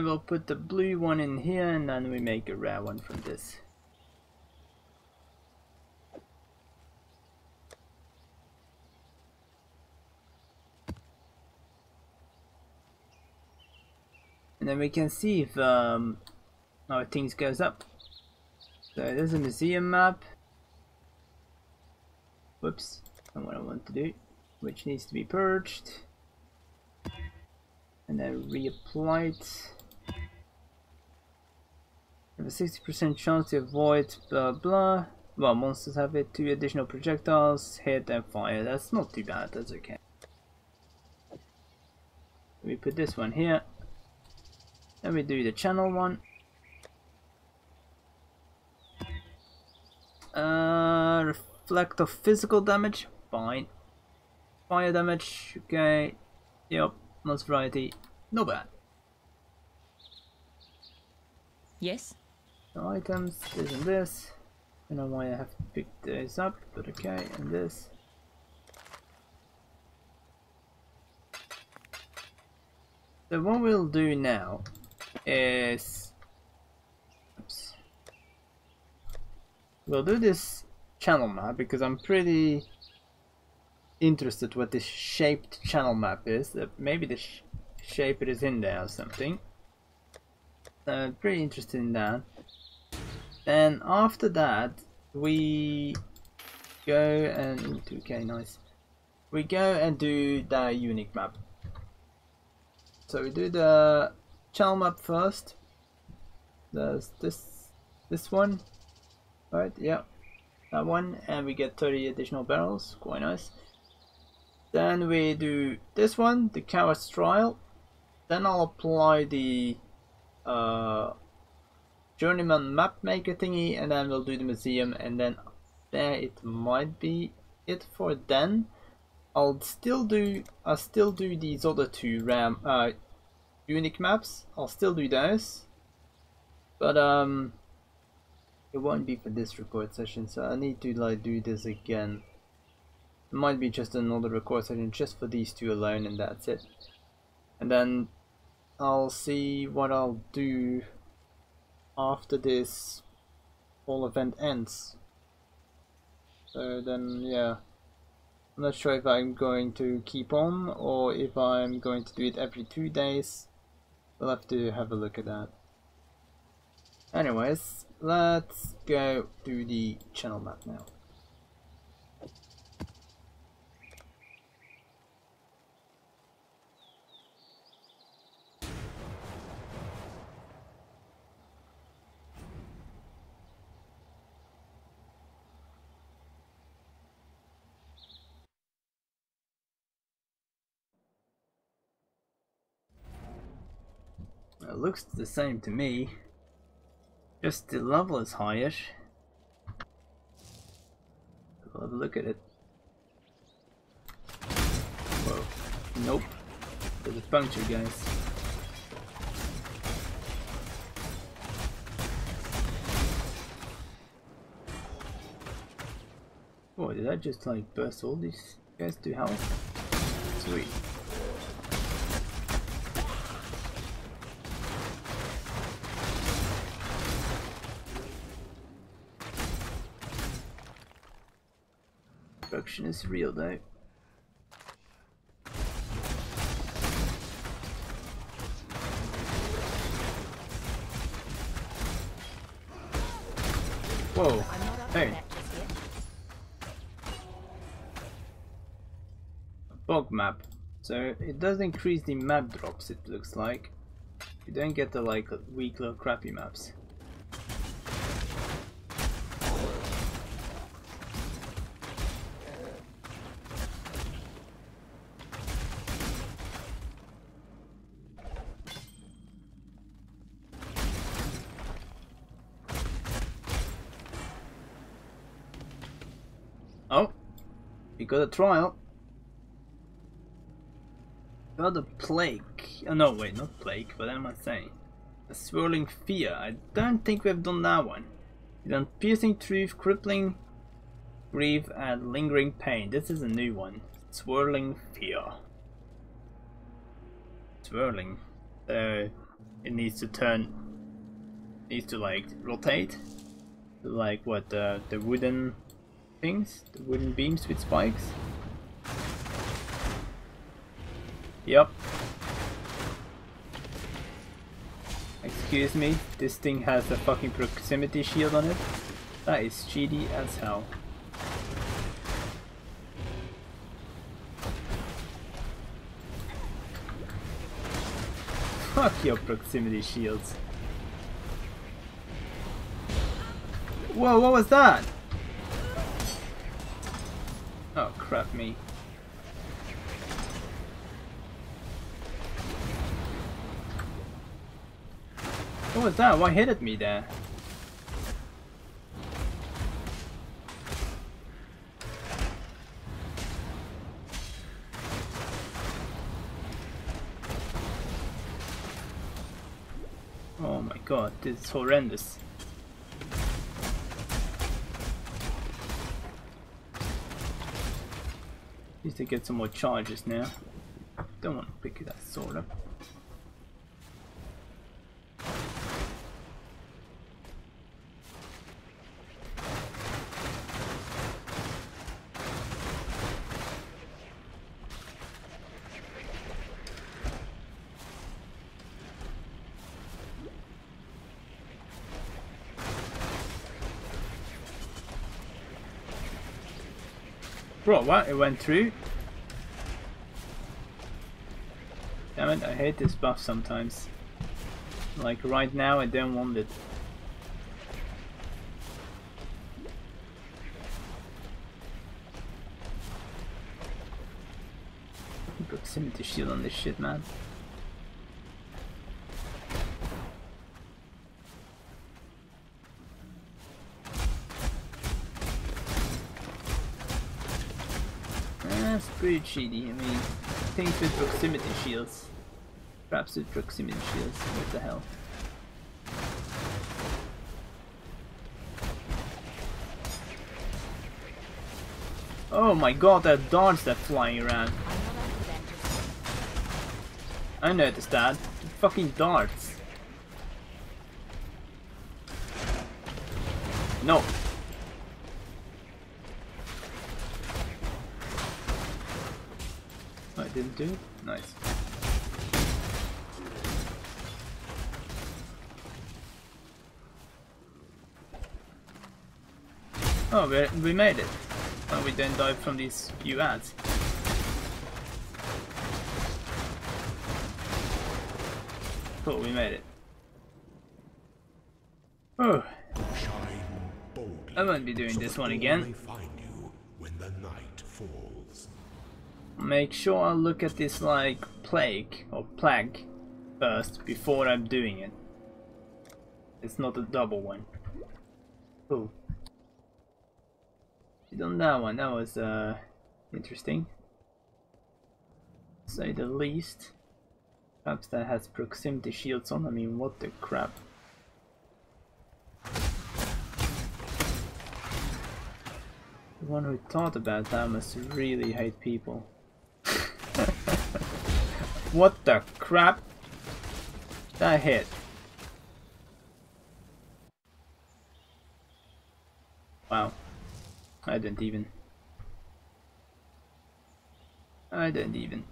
So we'll put the blue one in here and then we make a rare one from this. And then we can see if um, our things goes up. So there's a museum map. Whoops, not what I want to do. Which needs to be purged. And then reapply it. Have a 60% chance to avoid blah blah. Well, monsters have it. Two additional projectiles, hit and fire. That's not too bad, that's okay. We put this one here. Then we do the channel one. Uh, reflect of physical damage, fine. Fire damage, okay. Yep, most variety, no bad. Yes? Items, this and this. I don't know why I have to pick this up, but okay, and this. So what we'll do now is oops, we'll do this channel map because I'm pretty interested what this shaped channel map is. Uh, maybe the sh shape it is in there or something. Uh, pretty interested in that. And after that, we go and 2k nice. We go and do the unique map. So we do the channel map first. There's this this one. Right, yeah. That one and we get 30 additional barrels, quite nice. Then we do this one, the Coward's Trial. Then I'll apply the uh, Journeyman map maker thingy and then we'll do the museum and then there it might be it for then. I'll still do I'll still do these other two RAM uh, unique maps. I'll still do those. But um it won't be for this record session so I need to like do this again. It might be just another record session just for these two alone and that's it. And then I'll see what I'll do after this whole event ends. So then yeah. I'm not sure if I'm going to keep on or if I'm going to do it every two days. We'll have to have a look at that. Anyways, let's go to the channel map now. It looks the same to me. Just the level is higher. We'll have a look at it. Whoa. Nope. There's a puncture, guys. Oh, did I just like burst all these guys to health? Sweet. Destruction is real though. Whoa. Hey. Bog map. So it does increase the map drops it looks like. You don't get the like weak little crappy maps. Oh, we got a trial. Got a plague. Oh no, wait, not plague. What am I saying? A swirling fear. I don't think we've done that one. We've done piercing truth, crippling grief, and lingering pain. This is a new one. Swirling fear. Swirling. So it needs to turn, needs to like rotate, like what the the wooden things, the wooden beams with spikes. Yep. Excuse me, this thing has a fucking proximity shield on it. That is cheaty as hell. Fuck your proximity shields. Whoa, what was that? Oh, crap me. What was that? What hit at me there? Oh my god, this is horrendous. Need to get some more charges now. Don't want to pick that sword up. Bro, what? It went through? Damn it, I hate this buff sometimes. Like right now, I don't want it. Proximity shield on this shit, man. That's pretty cheaty. I mean, things with proximity shields. Perhaps with proximity shields. What the hell? Oh my god, that darts that flying around. I noticed that. The fucking darts. No. I didn't do it? Nice. Oh, we, we made it. Oh, we didn't die from these few ads. Cool, we made it. Oh, I won't be doing this one again. make sure I look at this like plague or plague first before I'm doing it. It's not a double one. Cool. Did on that one. That was uh interesting. Say the least. Perhaps that has proximity shields on. I mean, what the crap. The one who thought about that must really hate people. what the crap? That hit. I didn't even. I didn't even.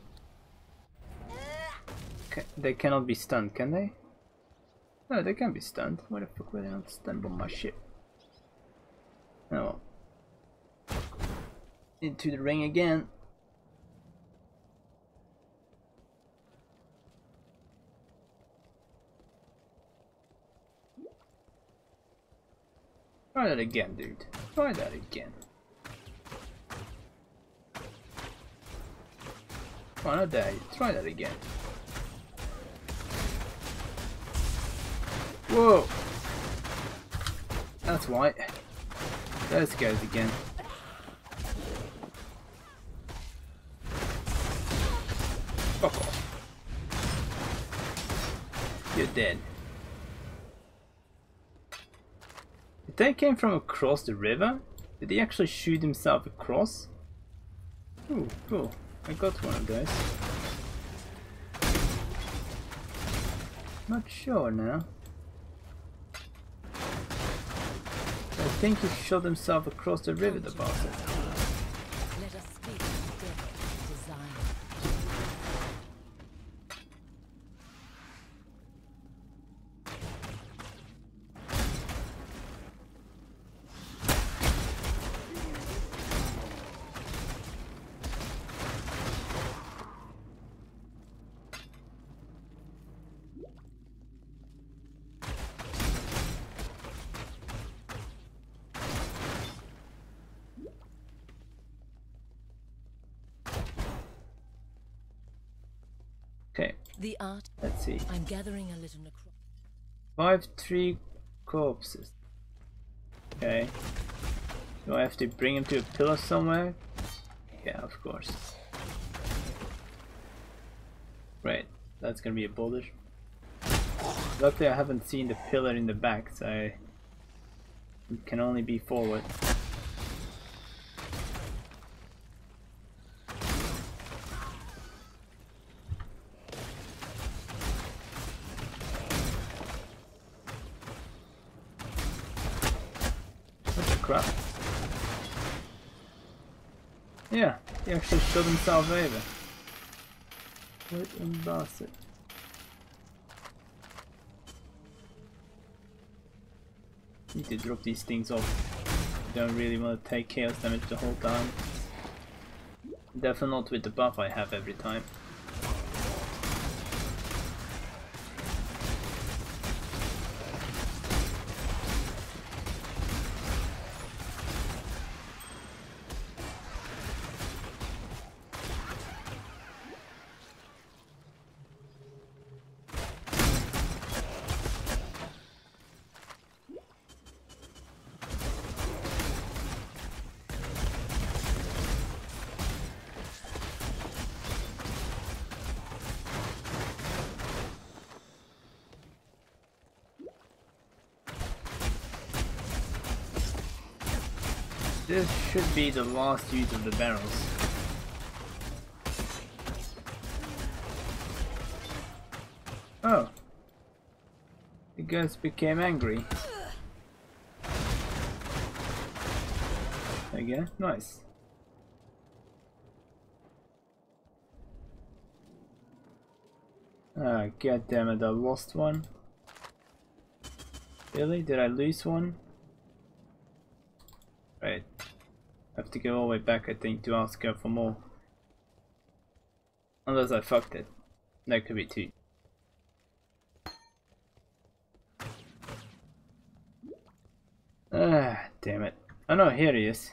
They cannot be stunned, can they? No, they can be stunned. Why the fuck were they not stunned by my ship? Oh. Into the ring again. Try that again, dude. Try that again. Oh, not that. Try that again. Whoa! That's why. Those goes again. Fuck off. You're dead. If they came from across the river, did he actually shoot himself across? Ooh, cool. I got one of those. Not sure now. I think he shot himself across the river, the bastard. The art. let's see. I'm gathering a little necro. Five tree corpses. Okay. Do I have to bring him to a pillar somewhere? Yeah, of course. Right, that's gonna be a boulder. Luckily I haven't seen the pillar in the back, so I it can only be forward. What the crap? Yeah, he actually shot himself over. What a bastard. Need to drop these things off. Don't really want to take chaos damage the whole time. Definitely not with the buff I have every time. This should be the last use of the barrels. Oh. The guys became angry. Again, nice. Ah, god damn it, I lost one. Really? Did I lose one? Right. Have to go all the way back, I think, to ask her for more. Unless I fucked it. That could be too. Ah, damn it. Oh no, here he is.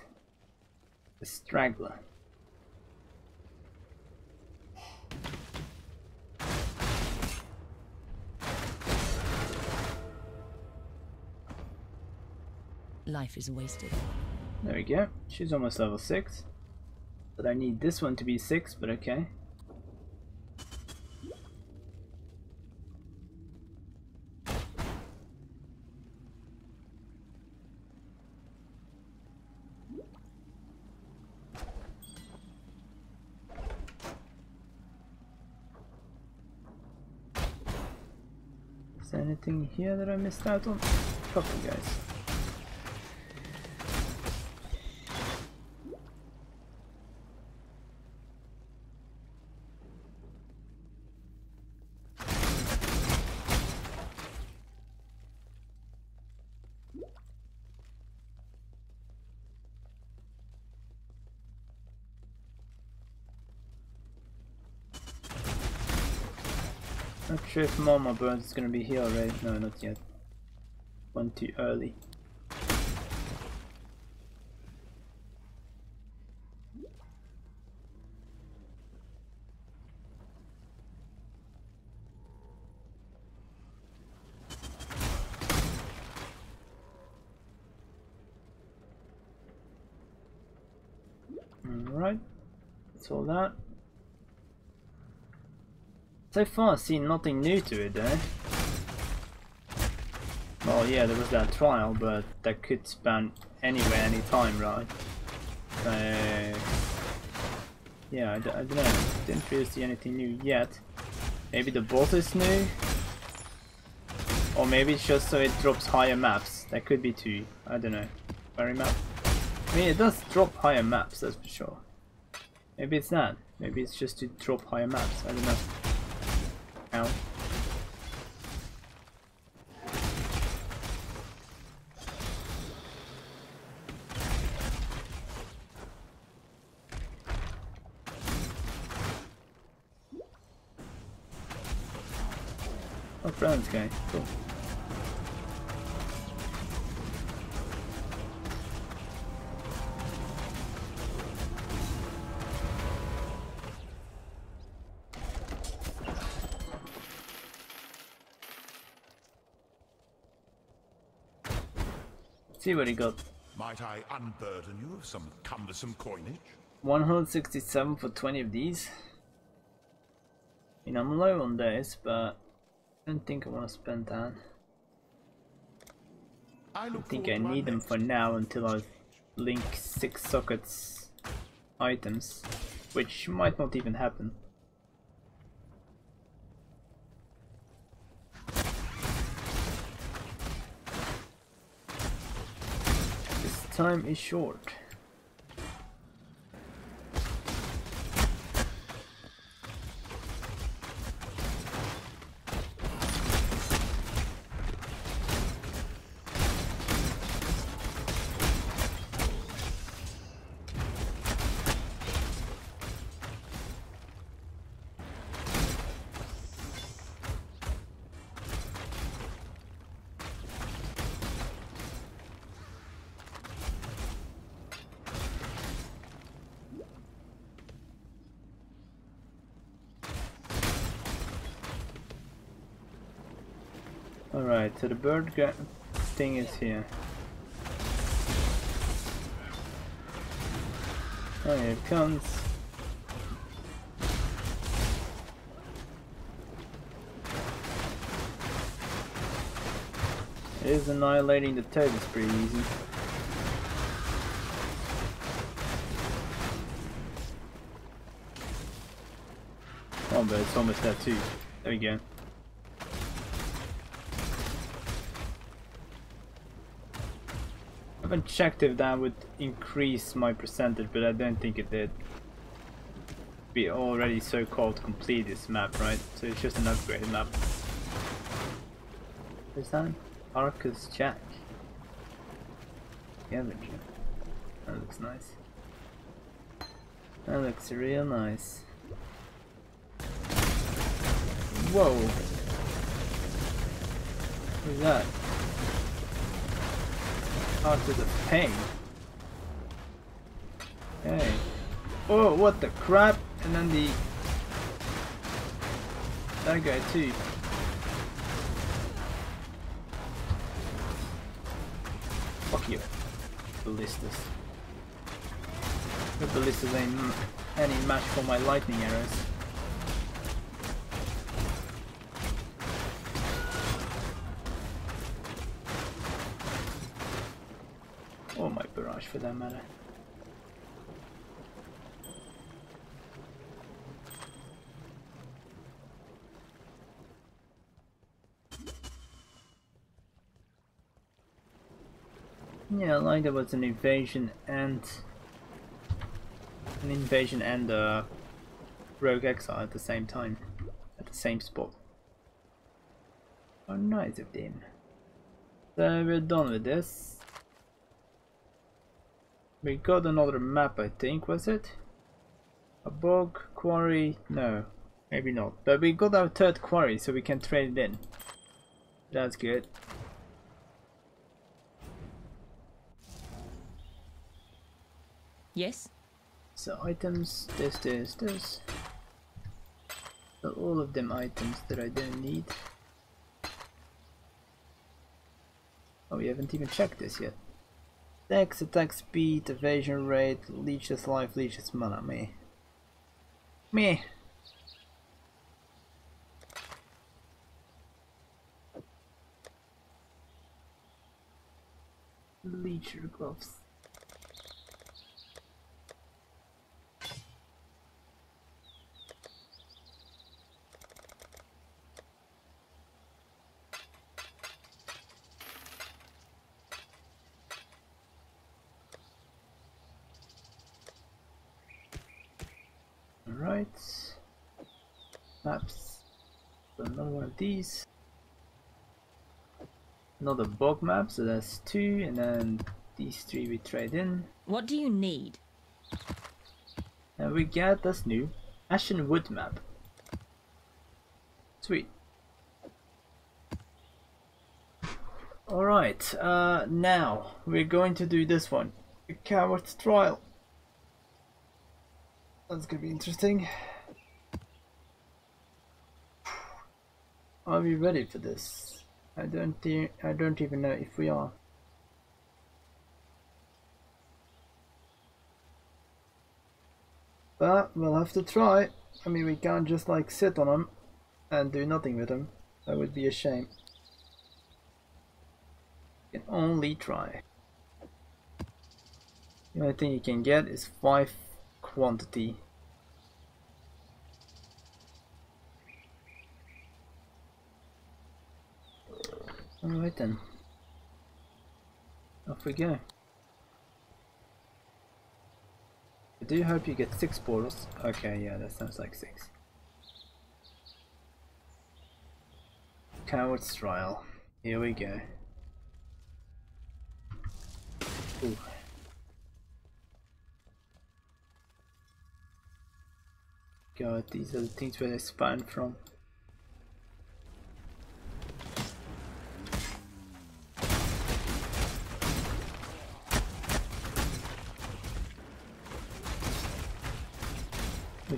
The straggler. Life is wasted. There we go. She's almost level 6. But I need this one to be 6, but okay. Is there anything here that I missed out on? Couple guys. Not sure if Mama Burns is gonna be here already. No, not yet. One too early. Alright, that's all that. So far, I've seen nothing new to it, though. Well, yeah, there was that trial, but that could span anywhere, anytime, right? So, yeah, I, d I don't know. Didn't really see anything new yet. Maybe the boss is new? Or maybe it's just so it drops higher maps. That could be too. I don't know. Very map. I mean, it does drop higher maps, that's for sure. Maybe it's that. Maybe it's just to drop higher maps. I don't know. Ow. Oh, friends guy. Cool. See what he got. Might I unburden you of some cumbersome coinage? 167 for 20 of these. I mean, I'm low on this, but I don't think I want to spend that. I I think I need them for now until I link six sockets items, which might not even happen. This time is short. Alright, so the bird thing is here. Oh, here it comes. It is annihilating the toad, it's pretty easy. Oh, but it's almost there too. There we go. Haven't checked if that would increase my percentage, but I don't think it did. We already so-called complete this map, right? So it's just an upgraded map. Is that Arcus Jack? Scavenger. That looks nice. That looks real nice. Whoa! Who's that? Arches the Pain. Okay. Oh, what the crap! And then the... That guy too. Fuck you. Ballistas. The ballistas ain't any match for my lightning arrows. Barrage for that matter. Yeah, like there was an invasion and an invasion and a rogue exile at the same time, at the same spot. How nice of them. So we're done with this. We got another map, I think, was it? A bog, quarry, no, maybe not. But we got our third quarry, so we can trade it in. That's good. Yes? So items, this, this, this. So all of them items that I don't need. Oh, we haven't even checked this yet. Dex, attack speed, evasion rate, leeches life, leeches mana, me. Me. Leecher gloves. Alright. Maps. Another one of these. Another bog map, so that's two, and then these three we trade in. What do you need? And we get this new Ashen Wood map. Sweet. Alright, uh, now we're going to do this one. The Coward's Trial. That's gonna be interesting. Are we ready for this? I don't e- I don't even know if we are. But we'll have to try. I mean, we can't just like sit on them and do nothing with them. That would be a shame. You can only try. The only thing you can get is 5 quantity. Alright then. Off we go. I do hope you get 6 portals. Okay, yeah, that sounds like 6. Coward's Trial. Here we go. Ooh. God, these are the things where they spawn from.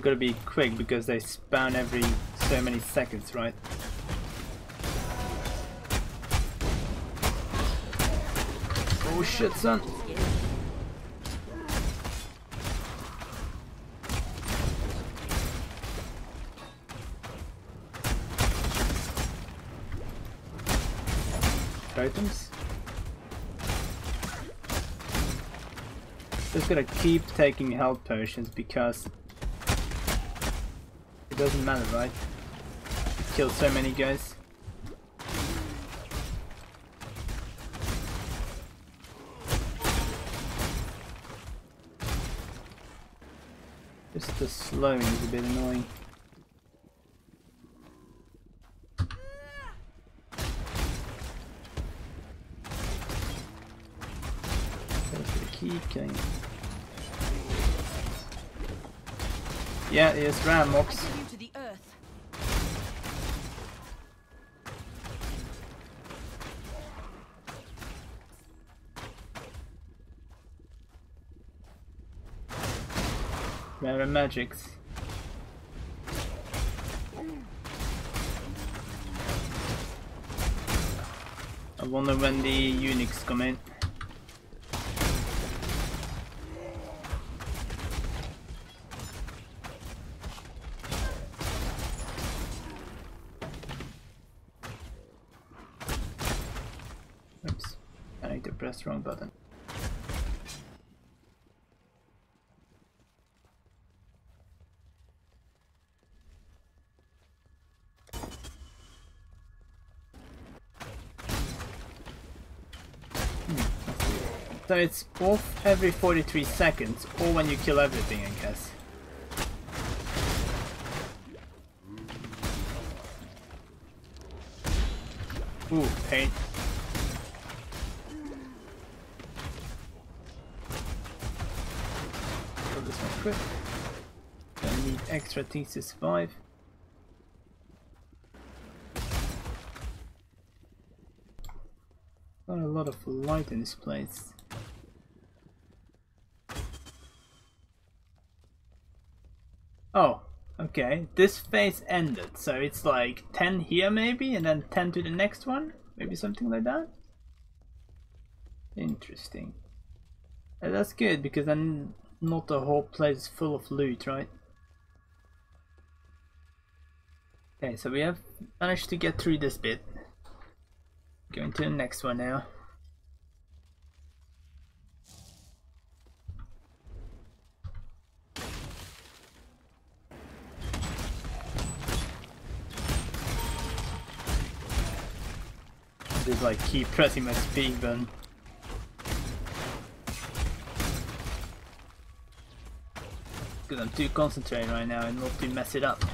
We gotta be quick because they spawn every so many seconds, right? Oh shit, son! Items? Just gonna keep taking health potions because doesn't matter, right? Killed so many guys. Just the slowing is a bit annoying. Yeah, it's Ramox. You to the earth. Rare magics. I wonder when the eunuchs come in. Oops, I need to press wrong button. So it's off every 43 seconds, or when you kill everything, I guess. Ooh, pain. Kill this one quick. Gonna need extra things to survive. A lot of light in this place. Oh, okay. This phase ended, so it's like 10 here maybe, and then 10 to the next one? Maybe something like that? Interesting. Uh, that's good, because then not the whole place is full of loot, right? Okay, so we have managed to get through this bit. Going to the next one now. Just like keep pressing my speed button. Because I'm too concentrated right now and not to mess it up.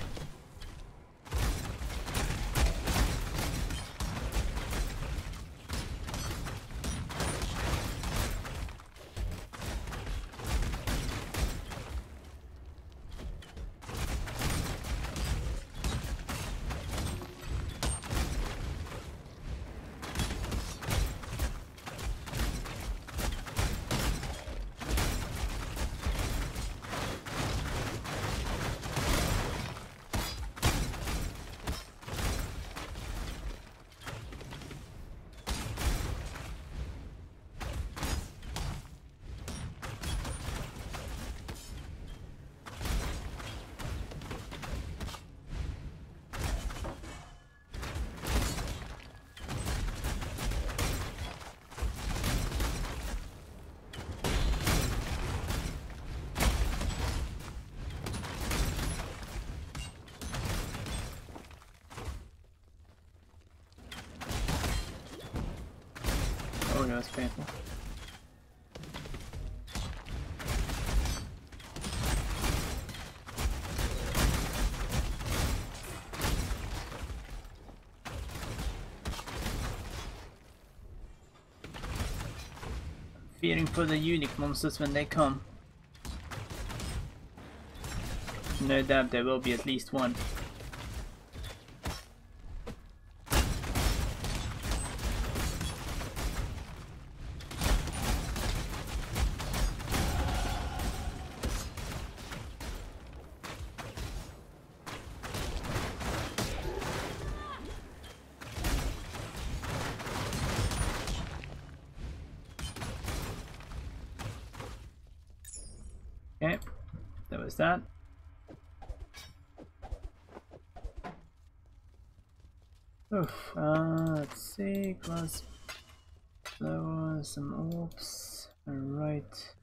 That was painful. Fearing for the unique monsters when they come. No doubt there will be at least one. Was that. Oof, uh, let's see, class flower, some orbs, alright.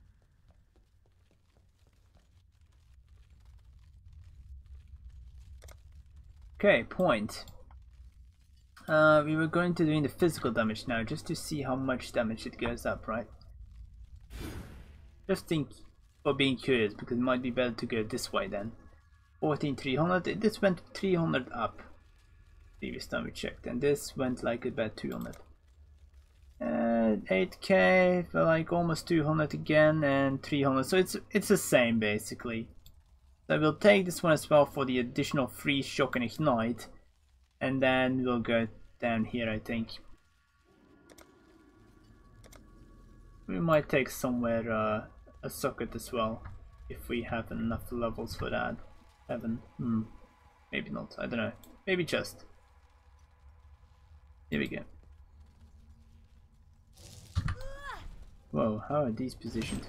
Okay, point. Uh, we were going to doing the physical damage now, just to see how much damage it goes up, right? Just think for being curious, because it might be better to go this way then. 14300, this went 300 up previous time we checked, and this went like about 200. And 8k for like almost 200 again, and 300, so it's it's the same basically. So we'll take this one as well for the additional free shock and ignite, and then we'll go down here I think. We might take somewhere uh, a socket as well, if we have enough levels for that. Seven, hmm, maybe not, I don't know, maybe just. Here we go. Whoa, how are these positioned?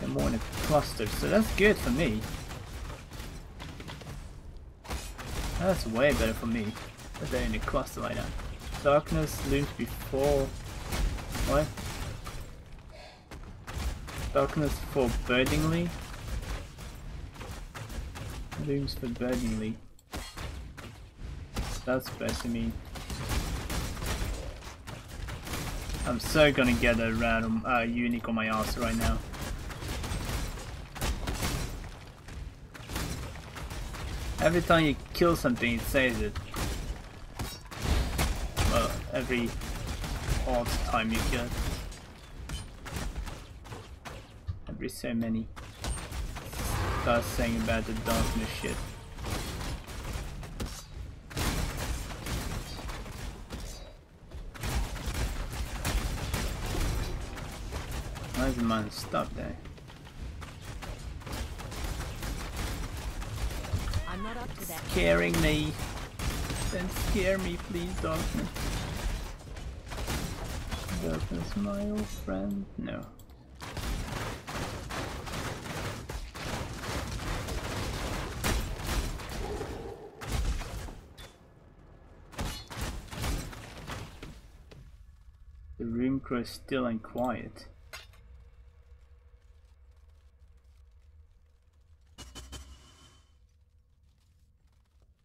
They're more in a cluster, so that's good for me. That's way better for me. That they're in a cluster like that. Darkness looms before... What? Darkness for forebodingly? Looms forebodingly. That's supposed to mean. I'm so gonna get a random uh, unique on my ass right now. Every time you kill something, it says it. Well, every odd time you kill it. Every so many. Starts saying about the darkness shit. Why is the man stuck there? I'm not up to that. Scaring me. Don't scare me, please, darkness. Darkness, my old friend. No. The room still and quiet.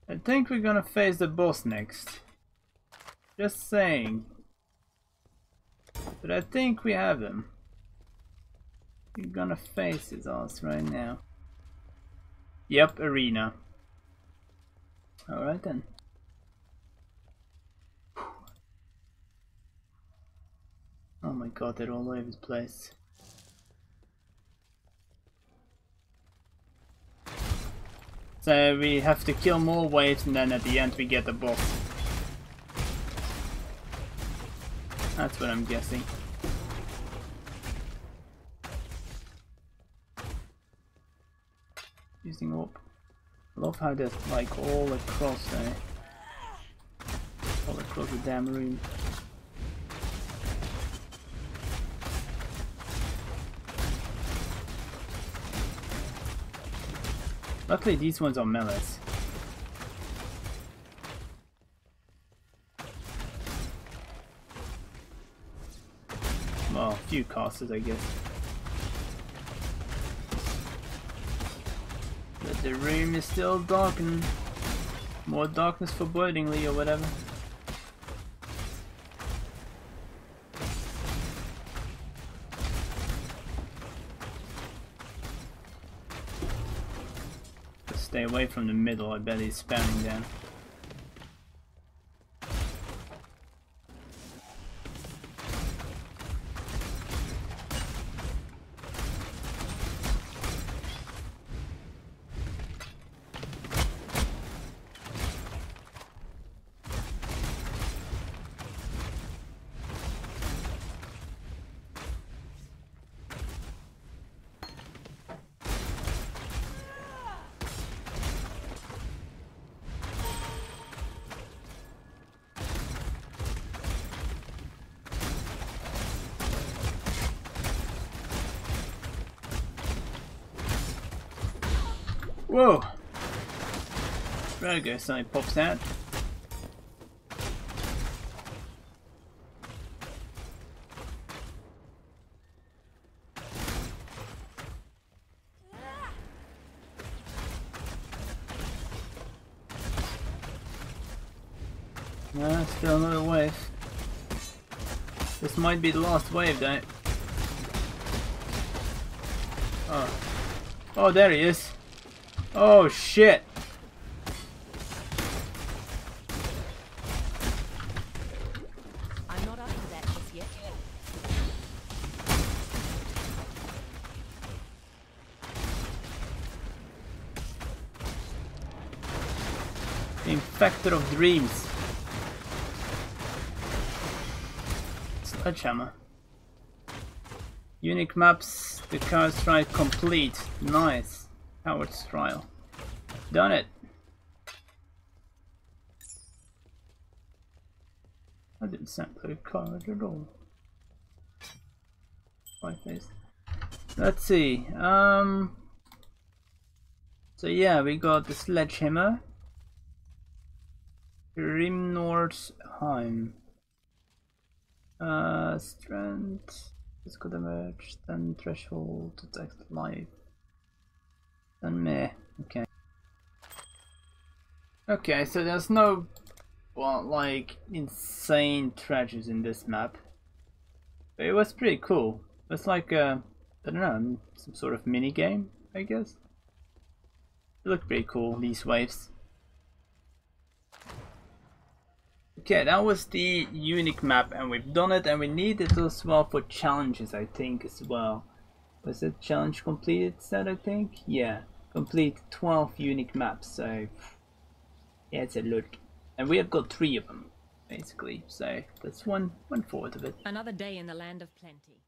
I think we're gonna face the boss next. Just saying. But I think we have him. We're gonna face his ass right now. Yep, arena. Alright then. Oh my god, they're all over the place. So we have to kill more waves and then at the end we get the boss. That's what I'm guessing. Using up. Love how that's like all across there. All across the damn room. Luckily these ones are melees. Well, a few casters I guess. But the room is still darkened. More darkness for forebodingly or whatever. Away from the middle, I bet he's spamming down. Rogo suddenly pops out. No, still another wave. This might be the last wave though. Oh. Oh, there he is. Oh shit. I'm not up to that just yet. Infector of Dreams. Sledgehammer. Unique maps, the Chaos Strike complete. Nice. Coward's trial. Done it. I didn't sample a card at all. White face. Let's see. Um. So yeah, we got the sledgehammer. Hrimnor's Hymn. Uh, strength, physical damage, then threshold, detect life. Then meh. Okay. Okay, so there's no, well, like, insane treasures in this map. But it was pretty cool. It's like, uh, I don't know, some sort of mini game, I guess. It looked pretty cool, these waves. Okay, that was the unique map and we've done it and we need it as well for challenges I think as well. Was it challenge completed set I think? Yeah, complete 12 unique maps so yeah it's a lot. And we have got three of them basically so that's one, one fourth of it. Another day in the land of plenty.